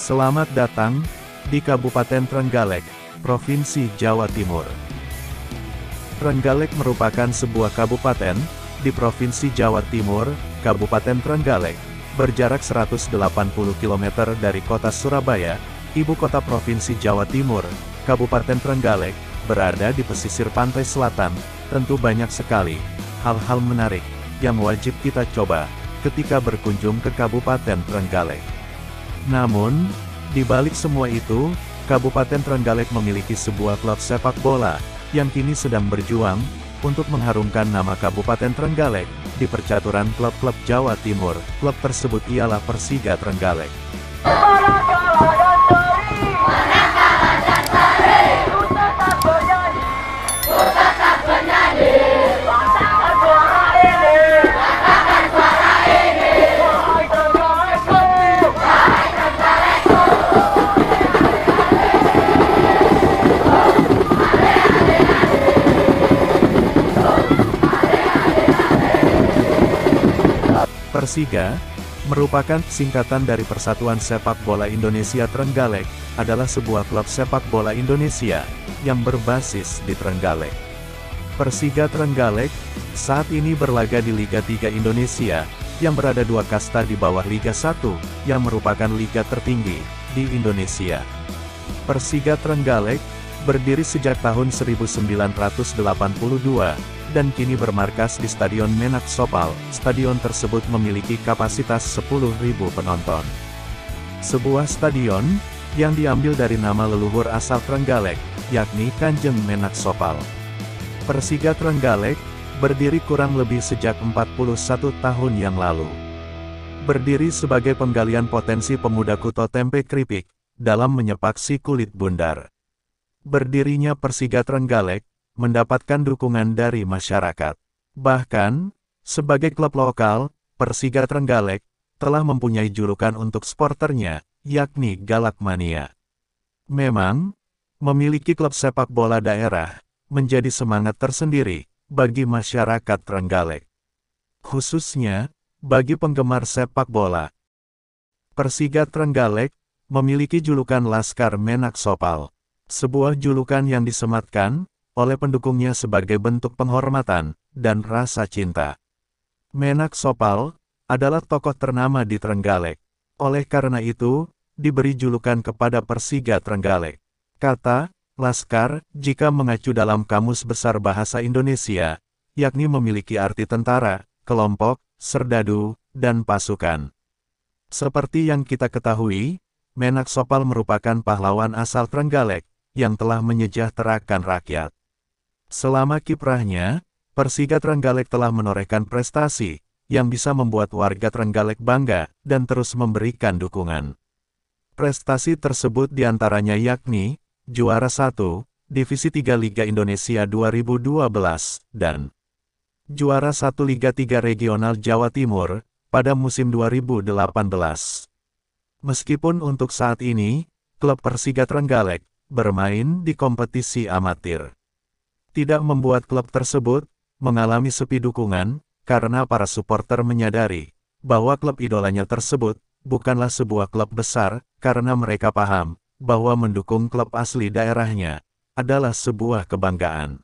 Selamat datang di Kabupaten Trenggalek, Provinsi Jawa Timur. Trenggalek merupakan sebuah kabupaten di Provinsi Jawa Timur, Kabupaten Trenggalek, berjarak 180 km dari kota Surabaya, ibu kota Provinsi Jawa Timur. Kabupaten Trenggalek berada di pesisir pantai selatan. Tentu banyak sekali hal-hal menarik yang wajib kita coba ketika berkunjung ke Kabupaten Trenggalek. Namun, di balik semua itu, Kabupaten Trenggalek memiliki sebuah klub sepak bola, yang kini sedang berjuang, untuk mengharumkan nama Kabupaten Trenggalek, di percaturan klub-klub Jawa Timur. Klub tersebut ialah Persija Trenggalek. Persija, merupakan singkatan dari Persatuan Sepak Bola Indonesia Trenggalek, adalah sebuah klub sepak bola Indonesia, yang berbasis di Trenggalek. Persija Trenggalek, saat ini berlaga di Liga 3 Indonesia, yang berada dua kasta di bawah Liga 1, yang merupakan liga tertinggi, di Indonesia. Persija Trenggalek, berdiri sejak tahun 1982, dan kini bermarkas di Stadion Menak Sopal. Stadion tersebut memiliki kapasitas 10.000 penonton. Sebuah stadion, yang diambil dari nama leluhur asal Trenggalek, yakni Kanjeng Menak Sopal. Persija Trenggalek, berdiri kurang lebih sejak 41 tahun yang lalu. Berdiri sebagai penggalian potensi pemuda kuto tempe keripik, dalam menyepak si kulit bundar. Berdirinya Persija Trenggalek, mendapatkan dukungan dari masyarakat. Bahkan, sebagai klub lokal, Persija Trenggalek, telah mempunyai julukan untuk sporternya, yakni Galak Mania. Memang, memiliki klub sepak bola daerah, menjadi semangat tersendiri, bagi masyarakat Trenggalek. Khususnya, bagi penggemar sepak bola. Persija Trenggalek, memiliki julukan Laskar Menak Sopal. Sebuah julukan yang disematkan, oleh pendukungnya sebagai bentuk penghormatan dan rasa cinta. Menak Sopal adalah tokoh ternama di Trenggalek. Oleh karena itu, diberi julukan kepada Persija Trenggalek. Kata Laskar, jika mengacu dalam Kamus Besar Bahasa Indonesia, yakni memiliki arti tentara, kelompok, serdadu, dan pasukan. Seperti yang kita ketahui, Menak Sopal merupakan pahlawan asal Trenggalek, yang telah menyejahterakan rakyat. Selama kiprahnya, Persija Trenggalek telah menorehkan prestasi, yang bisa membuat warga Trenggalek bangga, dan terus memberikan dukungan. Prestasi tersebut di antaranya yakni, juara 1, Divisi 3 Liga Indonesia 2012, dan juara 1 Liga 3 Regional Jawa Timur, pada musim 2018. Meskipun untuk saat ini, klub Persija Trenggalek, bermain di kompetisi amatir tidak membuat klub tersebut mengalami sepi dukungan, karena para supporter menyadari bahwa klub idolanya tersebut bukanlah sebuah klub besar, karena mereka paham bahwa mendukung klub asli daerahnya adalah sebuah kebanggaan.